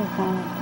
嗯。